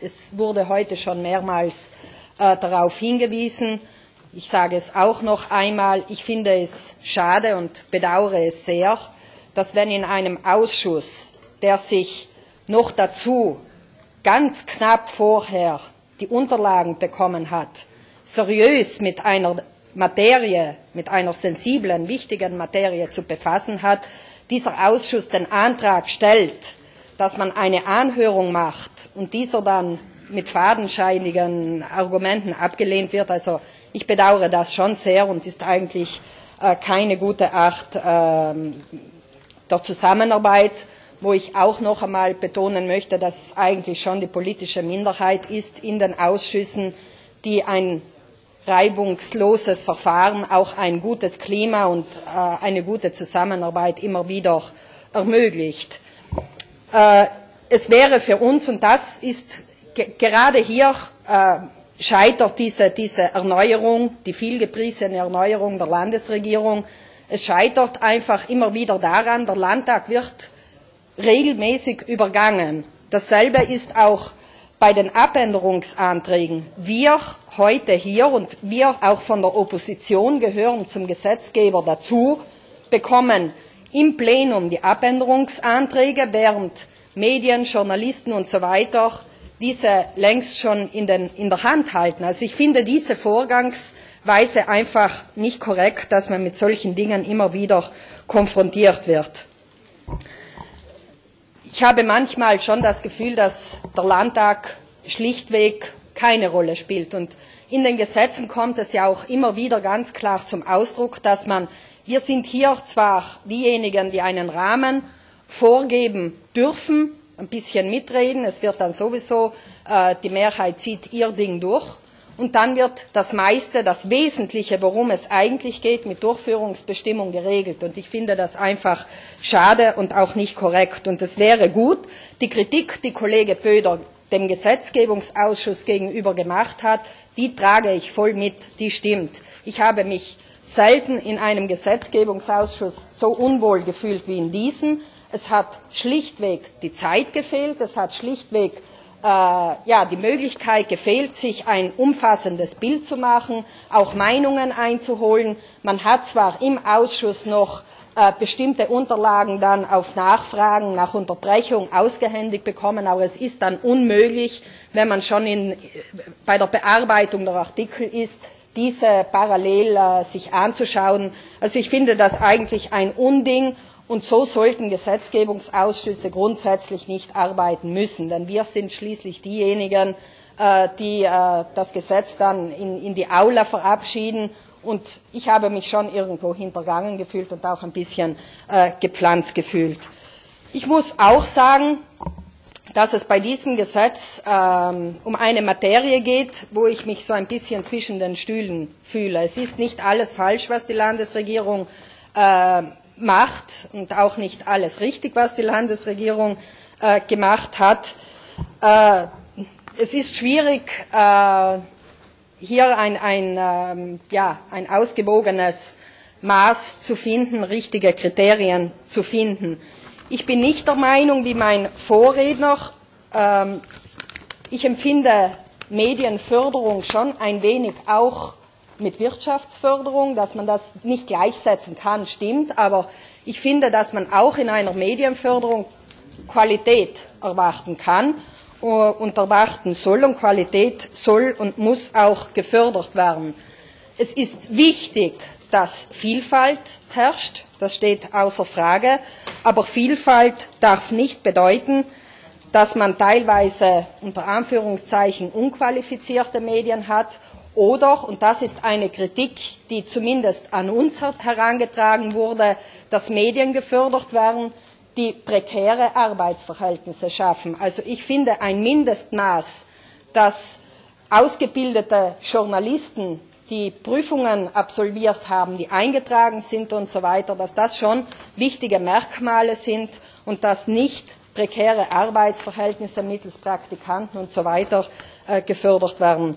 Es wurde heute schon mehrmals äh, darauf hingewiesen. Ich sage es auch noch einmal. Ich finde es schade und bedauere es sehr, dass wenn in einem Ausschuss, der sich noch dazu ganz knapp vorher die Unterlagen bekommen hat, seriös mit einer Materie, mit einer sensiblen, wichtigen Materie zu befassen hat, dieser Ausschuss den Antrag stellt, dass man eine Anhörung macht und dieser dann mit fadenscheinigen Argumenten abgelehnt wird. Also ich bedauere das schon sehr und ist eigentlich äh, keine gute Art äh, der Zusammenarbeit, wo ich auch noch einmal betonen möchte, dass es eigentlich schon die politische Minderheit ist in den Ausschüssen, die ein reibungsloses Verfahren, auch ein gutes Klima und äh, eine gute Zusammenarbeit immer wieder ermöglicht. Äh, es wäre für uns, und das ist gerade hier äh, scheitert diese, diese Erneuerung, die vielgepriesene Erneuerung der Landesregierung, es scheitert einfach immer wieder daran, der Landtag wird regelmäßig übergangen. Dasselbe ist auch bei den Abänderungsanträgen. Wir heute hier und wir auch von der Opposition gehören zum Gesetzgeber dazu, bekommen im Plenum die Abänderungsanträge, während Medien, Journalisten und so weiter diese längst schon in, den, in der Hand halten. Also ich finde diese Vorgangsweise einfach nicht korrekt, dass man mit solchen Dingen immer wieder konfrontiert wird. Ich habe manchmal schon das Gefühl, dass der Landtag schlichtweg keine Rolle spielt. Und in den Gesetzen kommt es ja auch immer wieder ganz klar zum Ausdruck, dass man, wir sind hier zwar diejenigen, die einen Rahmen vorgeben dürfen, ein bisschen mitreden, es wird dann sowieso, äh, die Mehrheit zieht ihr Ding durch und dann wird das meiste, das Wesentliche, worum es eigentlich geht, mit Durchführungsbestimmung geregelt. Und ich finde das einfach schade und auch nicht korrekt. Und es wäre gut, die Kritik, die Kollege Böder dem Gesetzgebungsausschuss gegenüber gemacht hat, die trage ich voll mit, die stimmt. Ich habe mich selten in einem Gesetzgebungsausschuss so unwohl gefühlt wie in diesem. Es hat schlichtweg die Zeit gefehlt, es hat schlichtweg äh, ja, die Möglichkeit gefehlt, sich ein umfassendes Bild zu machen, auch Meinungen einzuholen. Man hat zwar im Ausschuss noch äh, bestimmte Unterlagen dann auf Nachfragen nach Unterbrechung ausgehändigt bekommen, aber es ist dann unmöglich, wenn man schon in, bei der Bearbeitung der Artikel ist, diese parallel äh, sich anzuschauen. Also ich finde das eigentlich ein Unding und so sollten Gesetzgebungsausschüsse grundsätzlich nicht arbeiten müssen, denn wir sind schließlich diejenigen, äh, die äh, das Gesetz dann in, die Aula verabschieden. Und ich habe mich schon irgendwo hintergangen gefühlt und auch ein bisschen äh, gepflanzt gefühlt. Ich muss auch sagen, dass es bei diesem Gesetz ähm, um eine Materie geht, wo ich mich so ein bisschen zwischen den Stühlen fühle. Es ist nicht alles falsch, was die Landesregierung äh, macht und auch nicht alles richtig, was die Landesregierung äh, gemacht hat. Äh, es ist schwierig, äh, hier ein, ein, ähm, ja, ein ausgewogenes Maß zu finden, richtige Kriterien zu finden. Ich bin nicht der Meinung, wie mein Vorredner, ähm, ich empfinde Medienförderung schon ein wenig auch mit Wirtschaftsförderung, dass man das nicht gleichsetzen kann, stimmt, aber ich finde, dass man auch in einer Medienförderung Qualität erwarten kann äh, und erwarten soll. Und Qualität soll und muss auch gefördert werden. Es ist wichtig, dass Vielfalt herrscht, das steht außer Frage, aber Vielfalt darf nicht bedeuten, dass man teilweise unter Anführungszeichen unqualifizierte Medien hat oder, und das ist eine Kritik, die zumindest an uns herangetragen wurde, dass Medien gefördert werden, die prekäre Arbeitsverhältnisse schaffen. Also ich finde ein Mindestmaß, dass ausgebildete Journalisten, die Prüfungen absolviert haben, die eingetragen sind und so weiter, dass das schon wichtige Merkmale sind und dass nicht prekäre Arbeitsverhältnisse mittels Praktikanten und so weiter äh, gefördert werden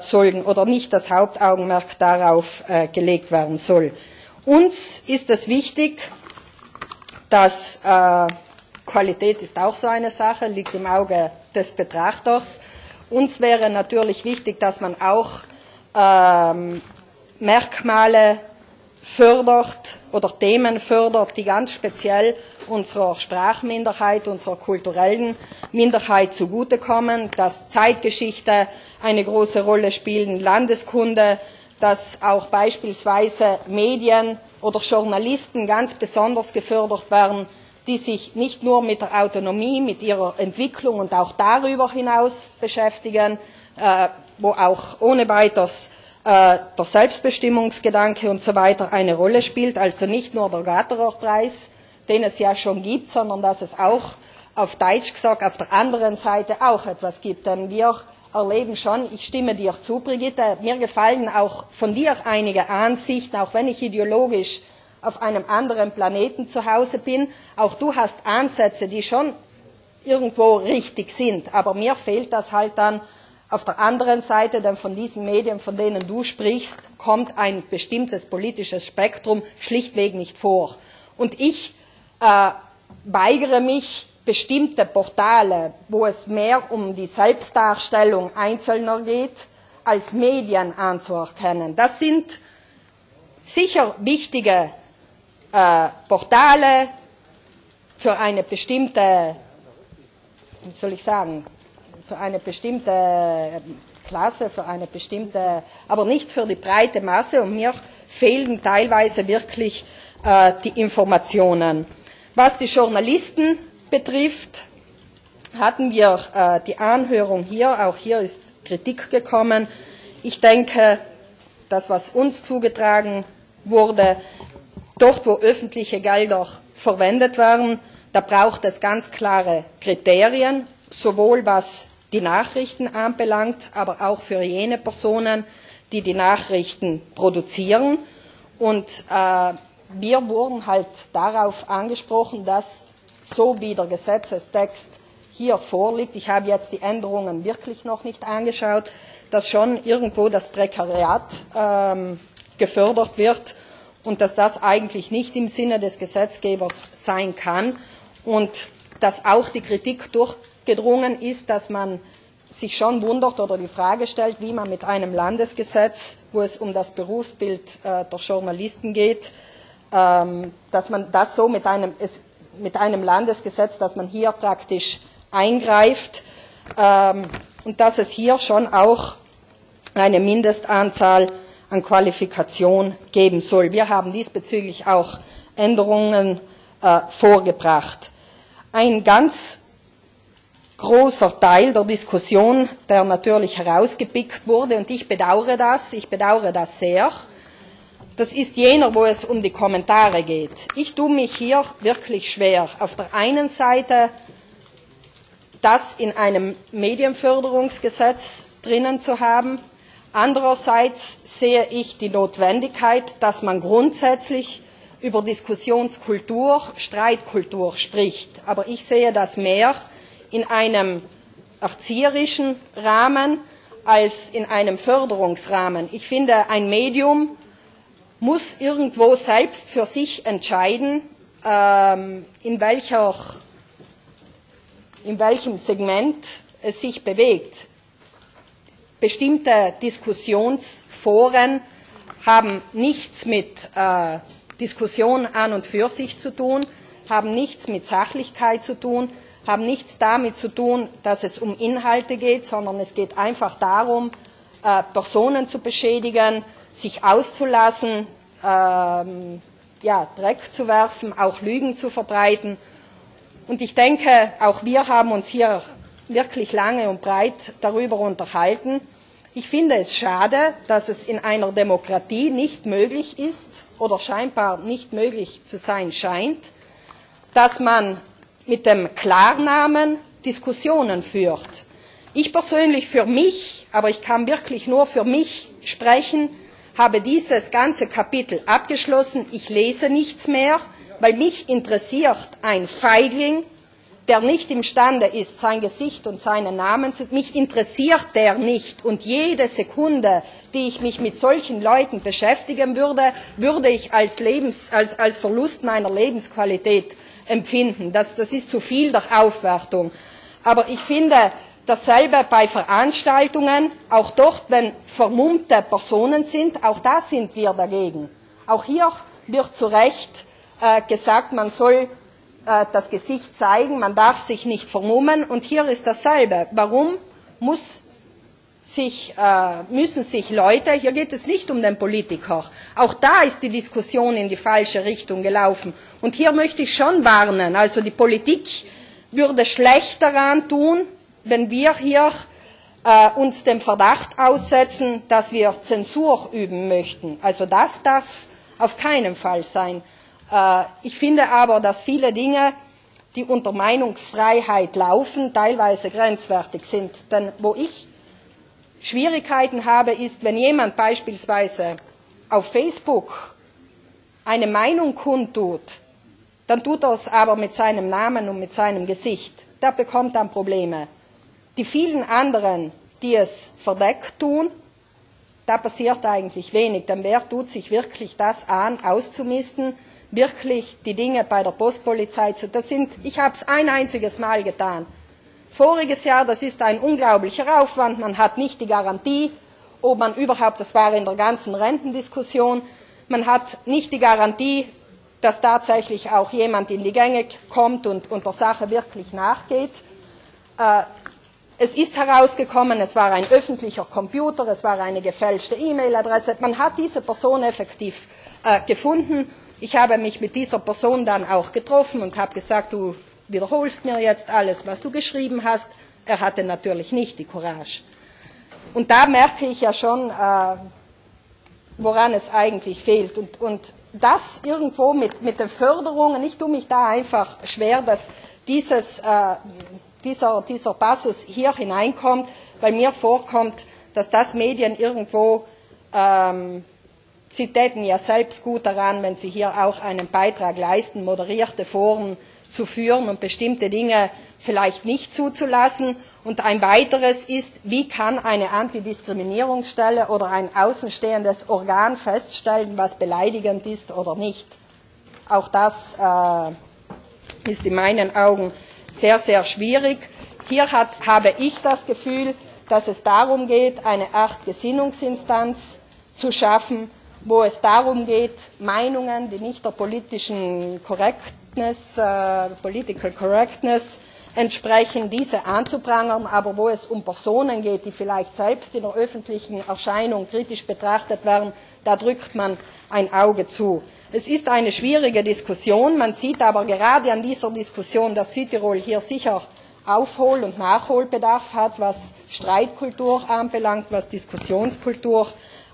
sollen oder nicht das Hauptaugenmerk darauf äh, gelegt werden soll. Uns ist es wichtig, dass äh, Qualität ist auch so eine Sache, liegt im Auge des Betrachters. Uns wäre natürlich wichtig, dass man auch ähm, Merkmale fördert oder Themen fördert, die ganz speziell unserer Sprachminderheit, unserer kulturellen Minderheit zugutekommen, dass Zeitgeschichte eine große Rolle spielen, Landeskunde, dass auch beispielsweise Medien oder Journalisten ganz besonders gefördert werden, die sich nicht nur mit der Autonomie, mit ihrer Entwicklung und auch darüber hinaus beschäftigen, äh, wo auch ohne weiteres der Selbstbestimmungsgedanke und so weiter eine Rolle spielt, also nicht nur der Gaterer-Preis, den es ja schon gibt, sondern dass es auch auf Deutsch gesagt auf der anderen Seite auch etwas gibt. Denn wir erleben schon, ich stimme dir zu, Brigitte, mir gefallen auch von dir einige Ansichten, auch wenn ich ideologisch auf einem anderen Planeten zu Hause bin. Auch du hast Ansätze, die schon irgendwo richtig sind. Aber mir fehlt das halt dann auf der anderen Seite, denn von diesen Medien, von denen du sprichst, kommt ein bestimmtes politisches Spektrum schlichtweg nicht vor. Und ich äh, weigere mich, bestimmte Portale, wo es mehr um die Selbstdarstellung Einzelner geht, als Medien anzuerkennen. Das sind sicher wichtige äh, Portale für eine bestimmte, wie soll ich sagen, für eine bestimmte Klasse, für eine bestimmte, aber nicht für die breite Masse. Und mir fehlen teilweise wirklich äh, die Informationen. Was die Journalisten betrifft, hatten wir äh, die Anhörung hier. Auch hier ist Kritik gekommen. Ich denke, das, was uns zugetragen wurde, dort, wo öffentliche Gelder verwendet werden, da braucht es ganz klare Kriterien, sowohl was die Nachrichten anbelangt, aber auch für jene Personen, die die Nachrichten produzieren. Und äh, wir wurden halt darauf angesprochen, dass so wie der Gesetzestext hier vorliegt, ich habe jetzt die Änderungen wirklich noch nicht angeschaut, dass schon irgendwo das Prekariat ähm, gefördert wird und dass das eigentlich nicht im Sinne des Gesetzgebers sein kann und dass auch die Kritik durchgedrungen ist, dass man sich schon wundert oder die Frage stellt, wie man mit einem Landesgesetz, wo es um das Berufsbild äh, der Journalisten geht, ähm, dass man das so mit einem, mit einem Landesgesetz, dass man hier praktisch eingreift ähm, und dass es hier schon auch eine Mindestanzahl an Qualifikation geben soll. Wir haben diesbezüglich auch Änderungen äh, vorgebracht. Ein ganz großer Teil der Diskussion, der natürlich herausgepickt wurde, und ich bedauere das, ich bedauere das sehr, das ist jener, wo es um die Kommentare geht. Ich tue mich hier wirklich schwer. Auf der einen Seite das in einem Medienförderungsgesetz drinnen zu haben. Andererseits sehe ich die Notwendigkeit, dass man grundsätzlich über Diskussionskultur, Streitkultur spricht. Aber ich sehe das mehr in einem erzieherischen Rahmen als in einem Förderungsrahmen. Ich finde, ein Medium muss irgendwo selbst für sich entscheiden, ähm, in, welcher, in welchem Segment es sich bewegt. Bestimmte Diskussionsforen haben nichts mit äh, Diskussion an und für sich zu tun, haben nichts mit Sachlichkeit zu tun, haben nichts damit zu tun, dass es um Inhalte geht, sondern es geht einfach darum, äh, Personen zu beschädigen, sich auszulassen, ähm, ja, Dreck zu werfen, auch Lügen zu verbreiten. Und ich denke, auch wir haben uns hier wirklich lange und breit darüber unterhalten. Ich finde es schade, dass es in einer Demokratie nicht möglich ist oder scheinbar nicht möglich zu sein scheint, dass man mit dem Klarnamen Diskussionen führt. Ich persönlich für mich, aber ich kann wirklich nur für mich sprechen, habe dieses ganze Kapitel abgeschlossen. Ich lese nichts mehr, weil mich interessiert ein Feigling, der nicht imstande ist, sein Gesicht und seinen Namen zu. Mich interessiert der nicht. Und jede Sekunde, die ich mich mit solchen Leuten beschäftigen würde, würde ich als, Lebens, als, als Verlust meiner Lebensqualität empfinden. Das, das ist zu viel der Aufwertung. Aber ich finde, Dasselbe bei Veranstaltungen, auch dort, wenn vermummte Personen sind, auch da sind wir dagegen. Auch hier wird zu Recht äh, gesagt, man soll äh, das Gesicht zeigen, man darf sich nicht vermummen. Und hier ist dasselbe. Warum muss sich, äh, müssen sich Leute, hier geht es nicht um den Politiker, auch da ist die Diskussion in die falsche Richtung gelaufen. Und hier möchte ich schon warnen, also die Politik würde schlecht daran tun, wenn wir hier äh, uns dem Verdacht aussetzen, dass wir Zensur üben möchten. Also das darf auf keinen Fall sein. Äh, ich finde aber, dass viele Dinge, die unter Meinungsfreiheit laufen, teilweise grenzwertig sind. Denn wo ich Schwierigkeiten habe, ist, wenn jemand beispielsweise auf Facebook eine Meinung kundtut, dann tut er es aber mit seinem Namen und mit seinem Gesicht. Der bekommt dann Probleme. Die vielen anderen, die es verdeckt tun, da passiert eigentlich wenig. Denn wer tut sich wirklich das an, auszumisten, wirklich die Dinge bei der Postpolizei zu. Das sind, ich habe es ein einziges Mal getan. Voriges Jahr, das ist ein unglaublicher Aufwand. Man hat nicht die Garantie, ob man überhaupt, das war in der ganzen Rentendiskussion, man hat nicht die Garantie, dass tatsächlich auch jemand in die Gänge kommt und, und der Sache wirklich nachgeht. Äh, es ist herausgekommen, es war ein öffentlicher Computer, es war eine gefälschte E-Mail-Adresse. Man hat diese Person effektiv äh, gefunden. Ich habe mich mit dieser Person dann auch getroffen und habe gesagt, du wiederholst mir jetzt alles, was du geschrieben hast. Er hatte natürlich nicht die Courage. Und da merke ich ja schon, äh, woran es eigentlich fehlt. Und, und das irgendwo mit, mit den Förderungen, ich tue mich da einfach schwer, dass dieses, äh, dieser, dieser Passus hier hineinkommt, weil mir vorkommt, dass das Medien irgendwo, ähm, sie täten ja selbst gut daran, wenn sie hier auch einen Beitrag leisten, moderierte Foren zu führen und bestimmte Dinge vielleicht nicht zuzulassen. Und ein weiteres ist, wie kann eine Antidiskriminierungsstelle oder ein außenstehendes Organ feststellen, was beleidigend ist oder nicht. Auch das äh, ist in meinen Augen sehr, sehr schwierig. Hier hat, habe ich das Gefühl, dass es darum geht, eine Art Gesinnungsinstanz zu schaffen, wo es darum geht, Meinungen, die nicht der politischen Korrektheit Correctness, uh, Political Correctness entsprechen, diese anzuprangern, aber wo es um Personen geht, die vielleicht selbst in der öffentlichen Erscheinung kritisch betrachtet werden, da drückt man ein Auge zu. Es ist eine schwierige Diskussion. Man sieht aber gerade an dieser Diskussion, dass Südtirol hier sicher Aufhol- und Nachholbedarf hat, was Streitkultur anbelangt, was Diskussionskultur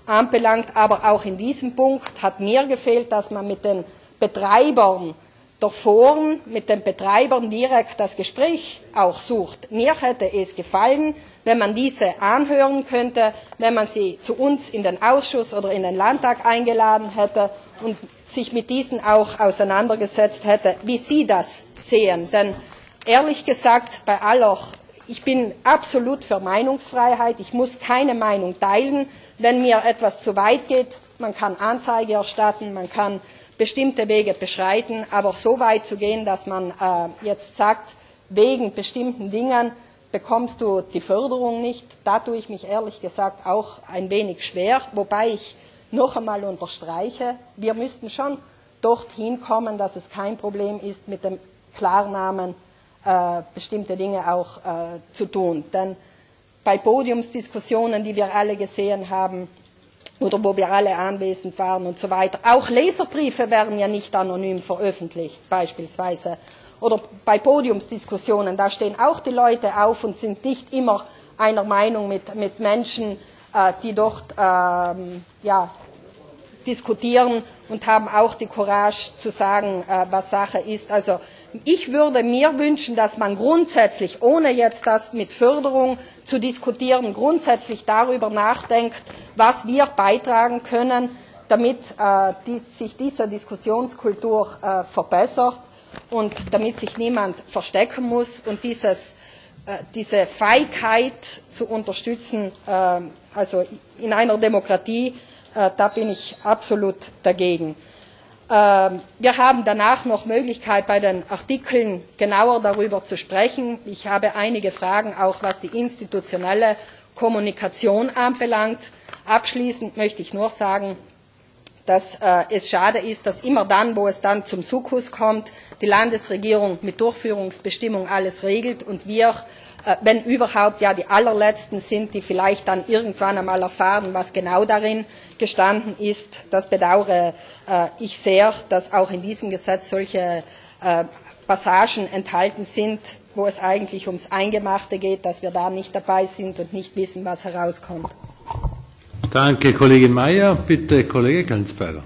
anbelangt. Aber auch in diesem Punkt hat mir gefehlt, dass man mit den Betreibern der Foren mit den Betreibern direkt das Gespräch auch sucht. Mir hätte es gefallen, wenn man diese anhören könnte, wenn man sie zu uns in den Ausschuss oder in den Landtag eingeladen hätte und sich mit diesen auch auseinandergesetzt hätte, wie sie das sehen. Denn ehrlich gesagt, bei aller, ich bin absolut für Meinungsfreiheit, ich muss keine Meinung teilen. Wenn mir etwas zu weit geht, man kann Anzeige erstatten, man kann bestimmte Wege beschreiten, aber so weit zu gehen, dass man äh, jetzt sagt, wegen bestimmten Dingen bekommst du die Förderung nicht, da tue ich mich ehrlich gesagt auch ein wenig schwer, wobei ich noch einmal unterstreiche, wir müssten schon dorthin kommen, dass es kein Problem ist, mit dem Klarnamen äh, bestimmte Dinge auch äh, zu tun. Denn bei Podiumsdiskussionen, die wir alle gesehen haben, oder wo wir alle anwesend waren und so weiter. Auch Leserbriefe werden ja nicht anonym veröffentlicht, beispielsweise. Oder bei Podiumsdiskussionen, da stehen auch die Leute auf und sind nicht immer einer Meinung mit, mit Menschen, äh, die dort ähm, ja, diskutieren und haben auch die Courage zu sagen, äh, was Sache ist. Also ich würde mir wünschen, dass man grundsätzlich, ohne jetzt das mit Förderung zu diskutieren, grundsätzlich darüber nachdenkt, was wir beitragen können, damit äh, die, sich diese Diskussionskultur äh, verbessert und damit sich niemand verstecken muss und dieses, äh, diese Feigheit zu unterstützen, äh, also in einer Demokratie, äh, da bin ich absolut dagegen. Ähm, wir haben danach noch Möglichkeit, bei den Artikeln genauer darüber zu sprechen. Ich habe einige Fragen, auch was die institutionelle Kommunikation anbelangt. Abschließend möchte ich nur sagen, dass äh, es schade ist, dass immer dann, wo es dann zum Sukkus kommt, die Landesregierung mit Durchführungsbestimmung alles regelt und wir, äh, wenn überhaupt, ja die allerletzten sind, die vielleicht dann irgendwann einmal erfahren, was genau darin gestanden ist. Das bedauere äh, ich sehr, dass auch in diesem Gesetz solche äh, Passagen enthalten sind, wo es eigentlich ums Eingemachte geht, dass wir da nicht dabei sind und nicht wissen, was herauskommt. Danke, Kollegin Mayer. Bitte, Kollege Gensberger.